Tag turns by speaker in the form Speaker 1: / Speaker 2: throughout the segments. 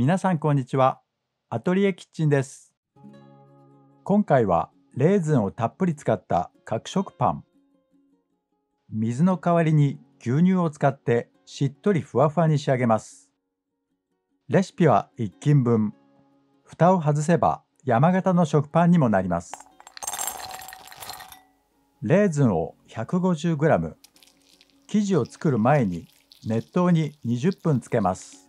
Speaker 1: 皆さんこんにちは。アトリエキッチンです。今回はレーズンをたっぷり使った角食パン。水の代わりに牛乳を使ってしっとりふわふわに仕上げます。レシピは1斤分。蓋を外せば山形の食パンにもなります。レーズンを 150g。生地を作る前に熱湯に20分つけます。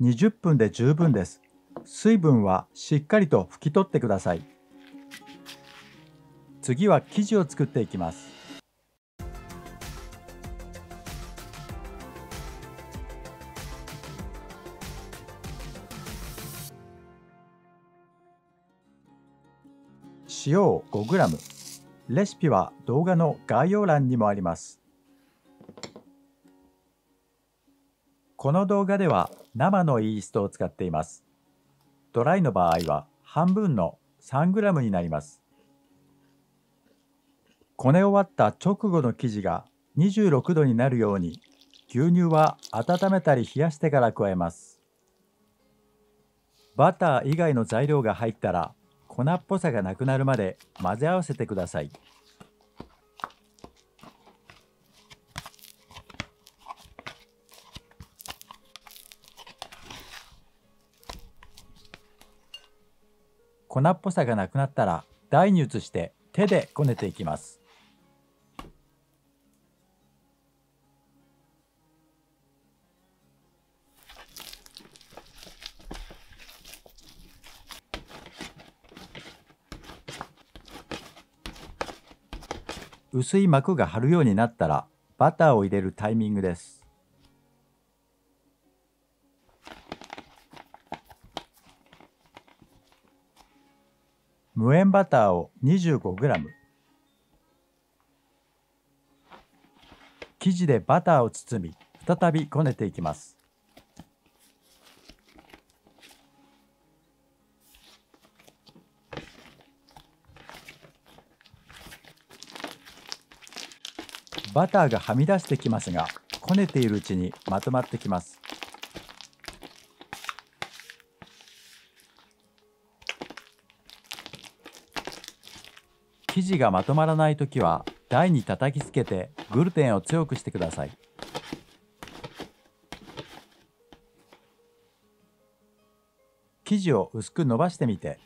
Speaker 1: 20分で十分です。水分はしっかりと拭き取ってください。次は生地を作っていきます。塩を 5g レシピは動画の概要欄にもありますこの動画では生のイーストを使っています。ドライの場合は半分の 3g になります。こね終わった直後の生地が26度になるように牛乳は温めたり冷やしてから加えます。バター以外の材料が入ったら粉っぽさがなくなるまで混ぜ合わせてください。粉っぽさがなくなったら台に移して手でこねていきます。薄い膜が張るようになったらバターを入れるタイミングです。無塩バターを 25g 生地でバターを包み再びこねていきます。バターがはみ出してきますがこねているうちにまとまってきます。生地がまとまらないときは台に叩きつけてグルテンを強くしてください。生地を薄く伸ばしてみて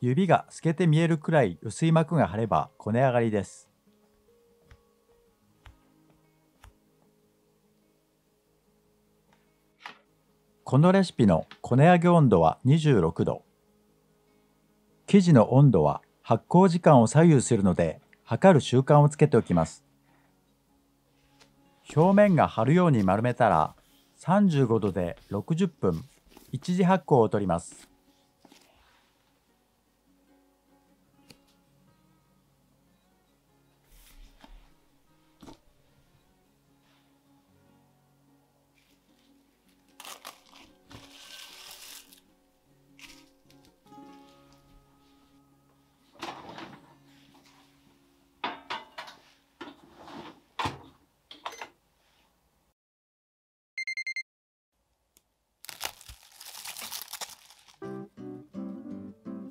Speaker 1: 指が透けて見えるくらい薄い膜が張ればこね上がりです。このレシピのこね上げ温度は26度。生地の温度は発酵時間を左右するので測る習慣をつけておきます。表面が張るように丸めたら35度で60分一次発酵を取ります。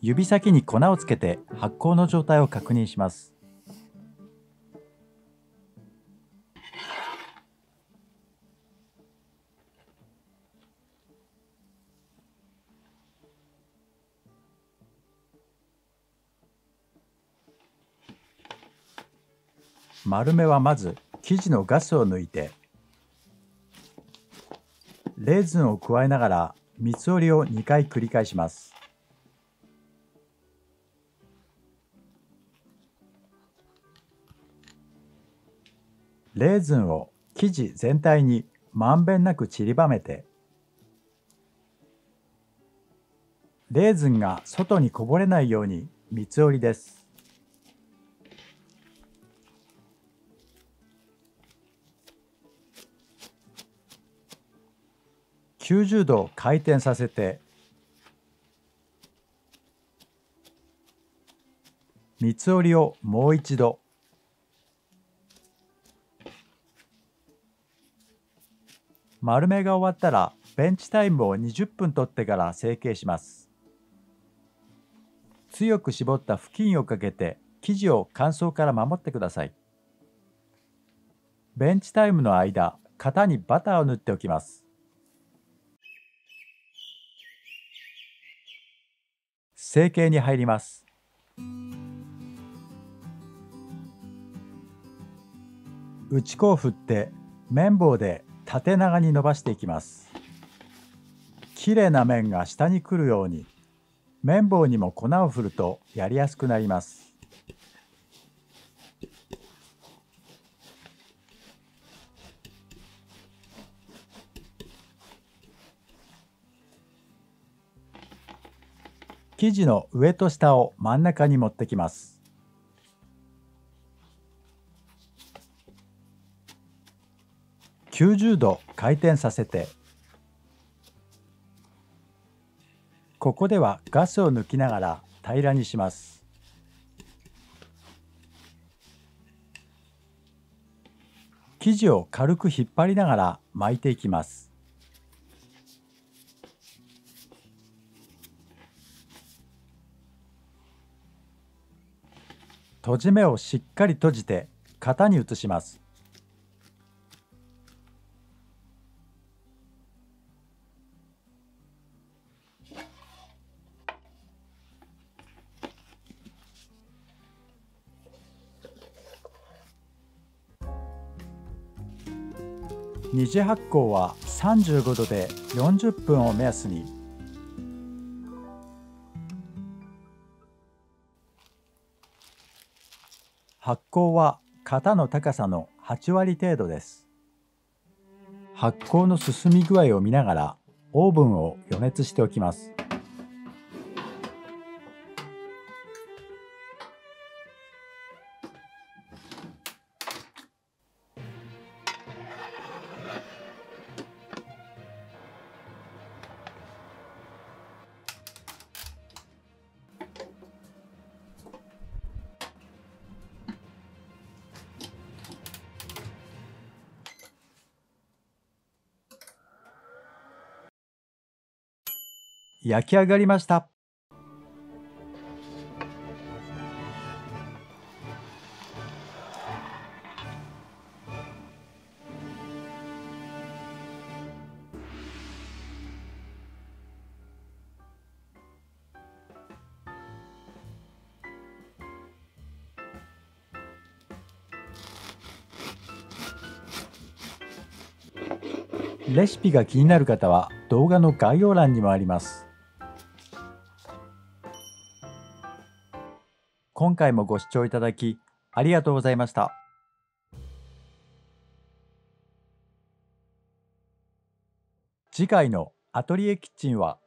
Speaker 1: 指先に粉をつけて発酵の状態を確認します。丸めはまず生地のガスを抜いてレーズンを加えながら三つ折りを2回繰り返します。レーズンを生地全体にまんべんなく散りばめてレーズンが外にこぼれないように三つ折りです。90度回転させて三つ折りをもう一度。丸めが終わったらベンチタイムを20分取ってから成形します。強く絞った布巾をかけて生地を乾燥から守ってください。ベンチタイムの間型にバターを塗っておきます。成形に入ります。打ち粉を振って綿棒で縦長に伸ばしていきます。きれいな面が下に来るように綿棒にも粉を振るとやりやすくなります。生地の上と下を真ん中に持ってきます。90度回転させて。ここではガスを抜きながら平らにします。生地を軽く引っ張りながら巻いていきます。閉じ目をしっかり閉じて型に移します。二次発酵は35度で40分を目安に。発酵は型の高さの8割程度です。発酵の進み具合を見ながらオーブンを予熱しておきます。焼き上がりましたレシピが気になる方は動画の概要欄にもあります。今回もご視聴いただきありがとうございました。次回のアトリエキッチンは